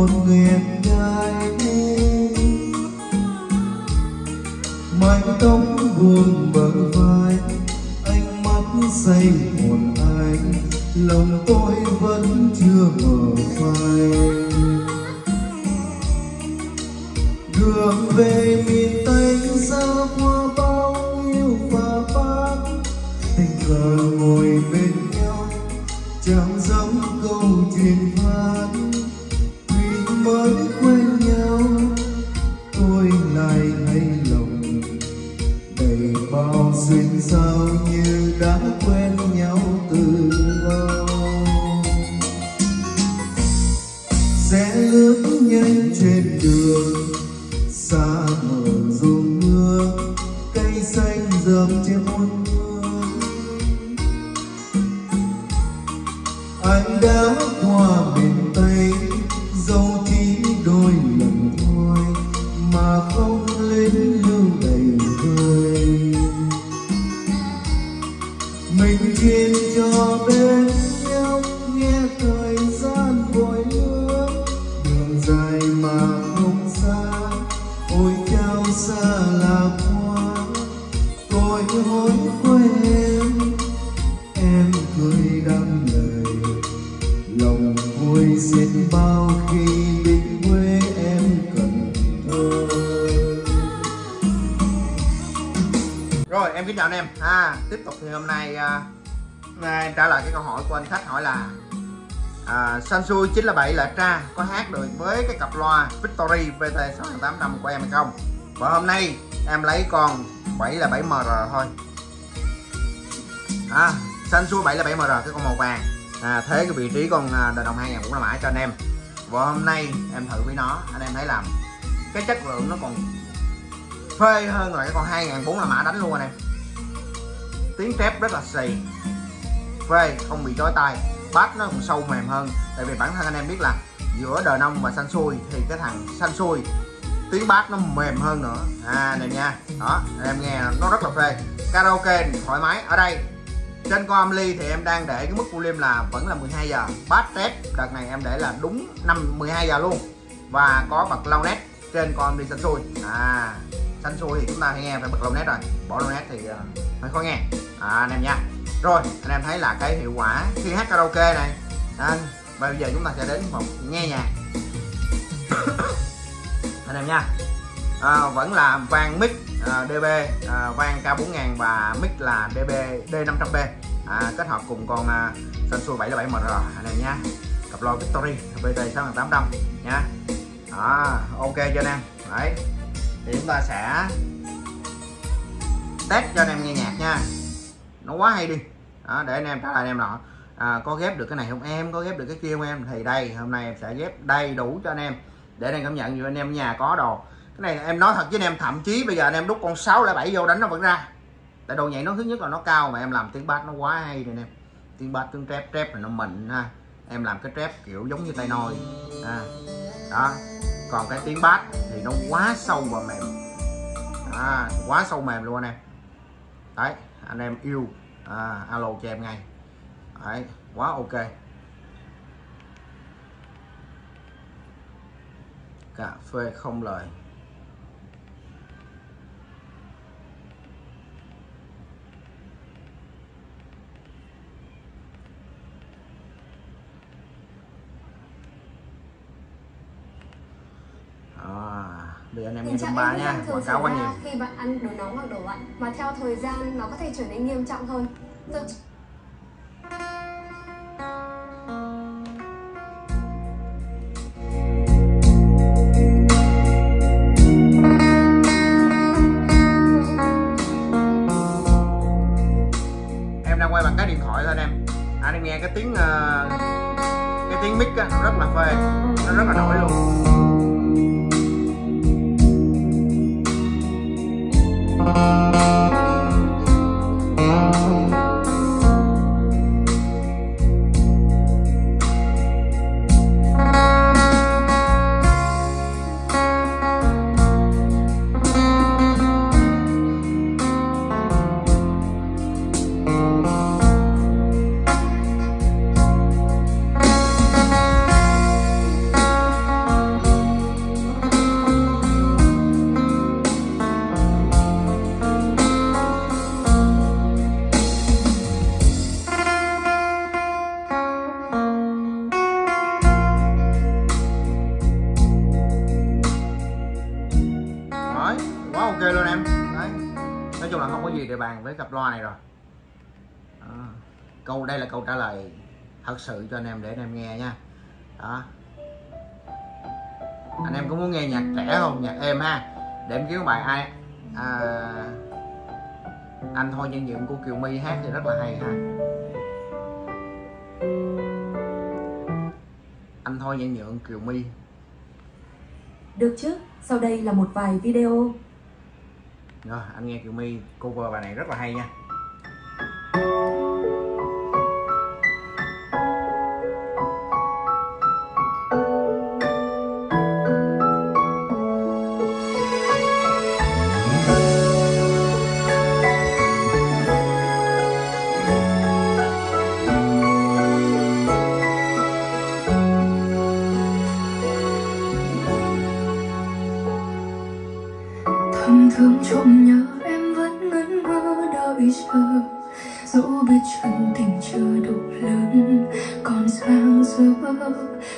một nguyện em gái mái tóc buông bờ vai, ánh mắt say hồn anh, lòng tôi vẫn bao khi định quê em cần thơ. Rồi em kính chào anh em. À, Tiếp tục thì hôm nay à, hôm nay trả lời cái câu hỏi của anh khách hỏi là à, Samsung 97 là tra có hát được với cái cặp loa Victory VT6800 của em hay không? Và hôm nay em lấy con 7 là 7MR thôi. À, Samsung 7 là 7MR cái con màu vàng à, Thế cái vị trí con à, đồng 2000 cũng là mãi cho anh em. Và hôm nay em thử với nó anh em thấy làm cái chất lượng nó còn phê hơn là cái con 2004 là mã đánh luôn anh em. Tiếng trép rất là xì phê không bị chói tay, bát nó còn sâu mềm hơn. Tại vì bản thân anh em biết là giữa đời nông và xanh xuôi thì cái thằng xanh xuôi tiếng bát nó mềm hơn nữa. À này nha đó em nghe nó rất là phê. Karaoke thoải mái ở đây trên con amly thì em đang để cái mức volume là vẫn là 12 giờ. Bass test đợt này em để là đúng 5 12 giờ luôn. Và có bật low net trên con Amly Sansui. À Sansui thì chúng ta hay nghe phải bật low net rồi. Bỏ low net thì ờ, hơi khó nghe. À, anh em nha. Rồi anh em thấy là cái hiệu quả khi hát karaoke này. À, và bây giờ chúng ta sẽ đến một nghe nhạc. Anh em nha. À, vẫn là vang mic à, DB à, vang K4000 và mic là DB D500B à, kết hợp cùng con à, Samsung 707MR anh em nha cặp loa Victory VT6800 nha đó, ok cho anh em đấy. Thì chúng ta sẽ test cho anh em nghe nhạc nha. Nó quá hay đi. Đó, để anh em trả lời anh em nọ. À, có ghép được cái này không em? Có ghép được cái kia không em? Thì đây hôm nay em sẽ ghép đầy đủ cho anh em để anh em cảm nhận như anh em nhà có đồ. Cái này em nói thật với anh em thậm chí bây giờ anh em đút con 607 vô đánh nó vẫn ra tại đồ nhảy nó thứ nhất là nó cao mà em làm tiếng bass nó quá hay rồi nè. Em tiếng bass tiếng trép trép là nó mịn ha. Em làm cái trép kiểu giống như tay nồi à, đó. Còn cái tiếng bass thì nó quá sâu và mềm. À, quá sâu mềm luôn anh em. Đấy anh em yêu à, alo cho em ngay. Đấy quá ok. Cà phê không lời. Giờ anh em nghe trạng ba nha quảng cáo quá nhiều khi bạn ăn đồ nóng hoặc đồ lạnh mà theo thời gian nó có thể trở nên nghiêm trọng hơn. Giờ em đang quay bằng cái điện thoại thôi anh em. Anh em nghe cái tiếng ờ, cái tiếng mic á, rất là phê nó rất là nổi luôn Thank you. Với cặp loa này rồi. Đó. câu đây là câu trả lời thật sự cho anh em để anh em nghe nha. Đó. Anh em có muốn nghe nhạc trẻ không? Nhạc êm ha. Để em kiếm bài ai à, anh thôi nhân nhượng của kiều my hát thì rất là hay ha. Anh thôi nhân nhượng kiều my. Được chứ, sau đây là một vài video rồi anh nghe kiều my cover bài này rất là hay nha.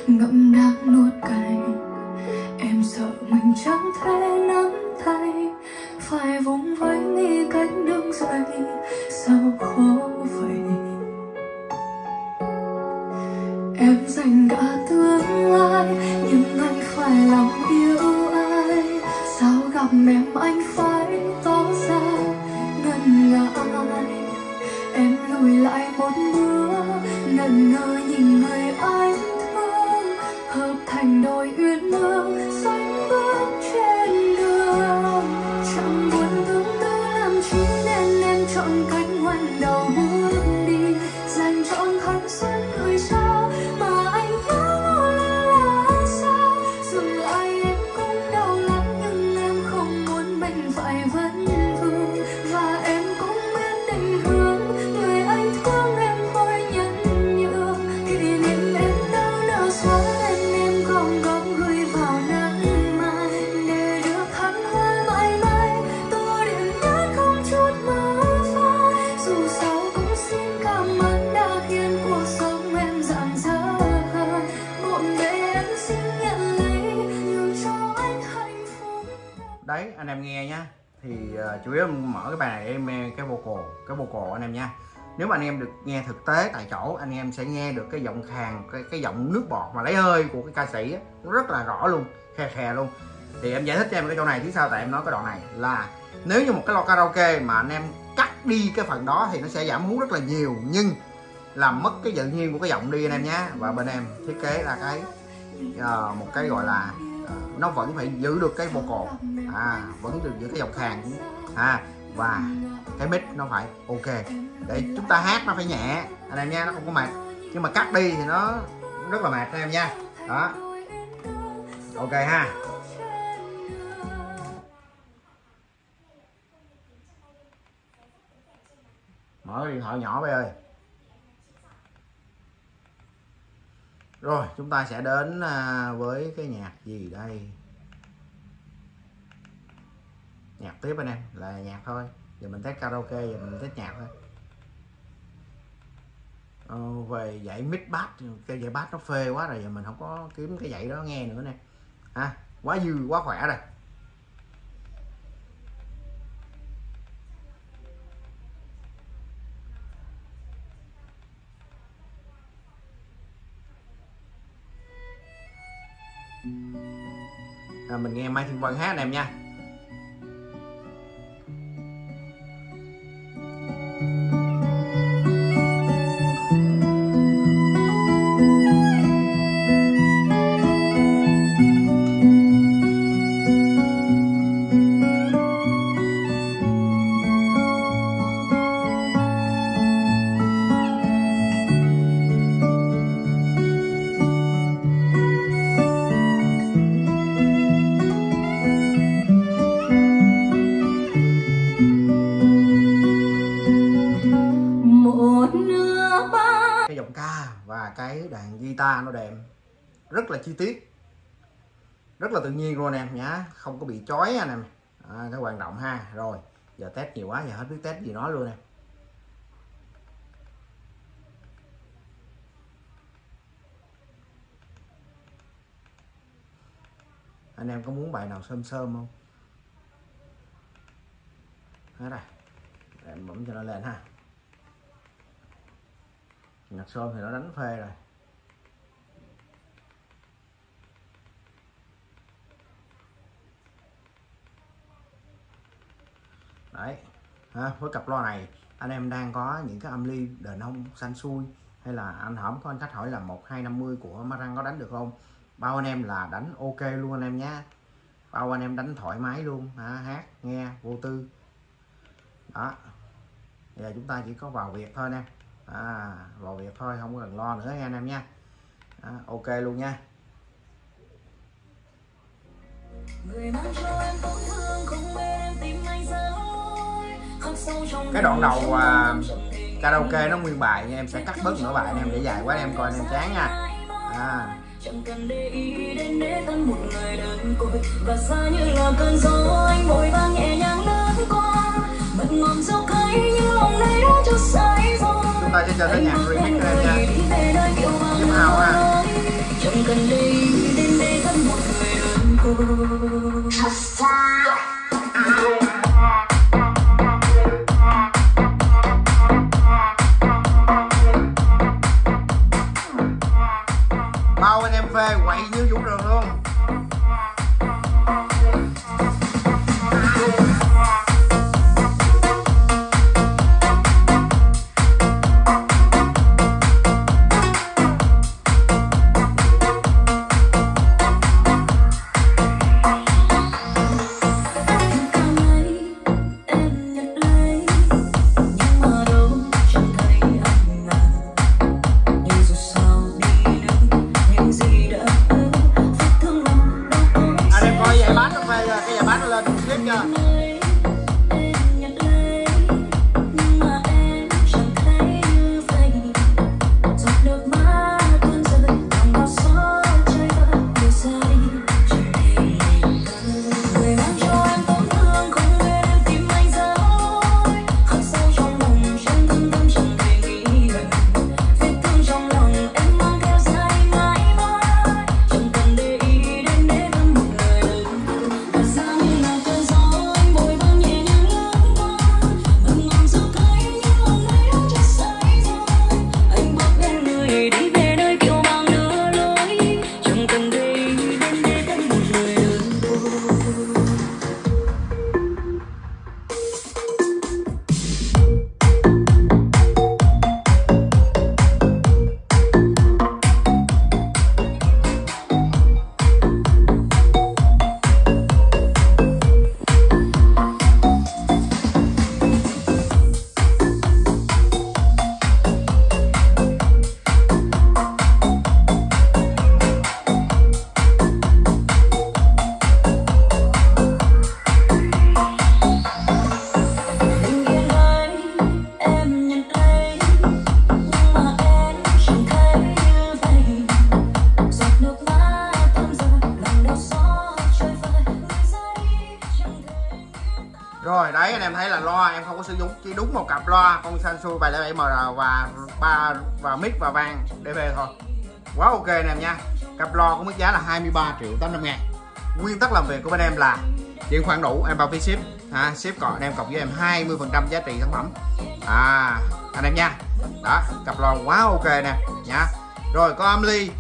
Ngậm đắng nuốt cay. Em sợ mình chẳng thể nắm tay, phải vùng vẫy nghĩ cách đứng dậy. Sao khó vậy? Em dành cả tương lai, nhưng anh phải lòng yêu ai? Sao gặp em anh phải tỏ ra ngần ngại? Em lùi lại một bước, ngần ngại cái bài này em cái vocal cái vocal anh em nha. Nếu mà anh em được nghe thực tế tại chỗ anh em sẽ nghe được cái giọng khàn cái cái giọng nước bọt mà lấy hơi của cái ca sĩ nó rất là rõ luôn khe khè luôn. Thì em giải thích cho em cái chỗ này chứ sao tại em nói cái đoạn này. Là nếu như một cái loa karaoke mà anh em cắt đi cái phần đó thì nó sẽ giảm hú rất là nhiều nhưng làm mất cái tự nhiên của cái giọng đi anh em nhé và bên em thiết kế là cái uh, một cái gọi là uh, nó vẫn phải giữ được cái vocal. À vẫn được giữ cái giọng khàn à và cái mic nó phải ok. Để chúng ta hát nó phải nhẹ. Anh em nha nó không có mệt. Nhưng mà cắt đi thì nó rất là mệt, anh em nha. Đó. Ok ha. Mở điện thoại nhỏ bây ơi. Rồi, chúng ta sẽ đến à, với cái nhạc gì đây? Nhạc tiếp anh em là nhạc thôi. Giờ mình test karaoke giờ mình test nhạc thôi. Ờ, về dãy mid bass cái dãy bass nó phê quá rồi giờ mình không có kiếm cái dãy đó nghe nữa nè. Ha quá dư quá khỏe rồi. À, mình nghe Mai Thiên Vân hát anh em nha. Một nửa ba. Cái giọng ca và cái đàn guitar nó đẹp. Rất là chi tiết. Rất là tự nhiên luôn em nhá. Không có bị chói anh em. À, cái quan trọng ha. Rồi giờ test nhiều quá giờ hết biết test gì nói luôn nè. Anh em có muốn bài nào sơm sơm không? Hết rồi. Em bấm cho nó lên ha nhặt sơn thì nó đánh phê rồi. Đấy ha, với cặp loa này anh em đang có những cái âm ly đền hông xanh xui hay là anh hỏng có anh khách hỏi là một hai năm mươi của Marang có đánh được không? Bao anh em là đánh ok luôn anh em nhé. Bao anh em đánh thoải mái luôn ha, hát nghe vô tư. Đó giờ chúng ta chỉ có vào việc thôi nè à, vào việc thôi không cần lo nữa nha anh em nha. À, ok luôn nha. Cái đoạn đầu à, karaoke nó nguyên bài nha em sẽ cắt bớt nửa bài anh em để dài quá em coi anh em chán nha. À. Chẳng cần để ý đến để tâm một người đơn côi. Và xa như là cơn gió anh vội vàng nhẹ nhàng lướt qua. Mật ngọt dâu cay ta sẽ chơi tới nhạc remix lên nha. Giúp hào à. ha chẳng đấy anh em thấy là loa em không có sử dụng chỉ đúng một cặp loa con Samsung 707 MR và ba và mic và vang DV thôi. Quá ok anh em nha. Cặp loa có mức giá là 23 triệu 800 ngàn. Nguyên tắc làm việc của bên em là chuyển khoản đủ em bao phí ship. À, ship còn anh em cộng với em 20 phần trăm giá trị sản phẩm. À anh em nha. Đó cặp loa quá ok nè nha rồi có âm ly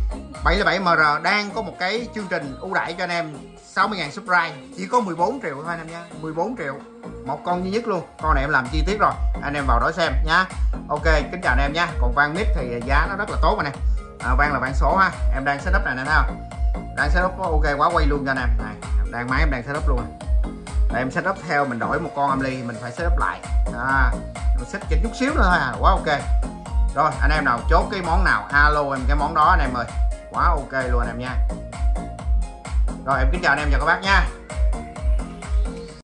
707MR đang có một cái chương trình ưu đãi cho anh em 60.000 subscribe chỉ có 14 triệu thôi anh em nha 14 triệu một con duy nhất luôn. Con này em làm chi tiết rồi anh em vào đó xem nhá ok kính chào anh em nha. Còn vang mít thì giá nó rất là tốt rồi nè. À, vang là vang số ha em đang setup này nè thấy không? Đang setup ok quá quay luôn cho anh em. Này đang máy em đang setup luôn. Để em setup theo mình đổi một con Amly mình phải setup lại. À, mình set chỉnh chút xíu nữa thôi à quá ok rồi, anh em nào chốt cái món nào? Alo em, cái món đó anh em ơi. Quá ok luôn anh em nha. Rồi, em kính chào anh em chào các bác nha.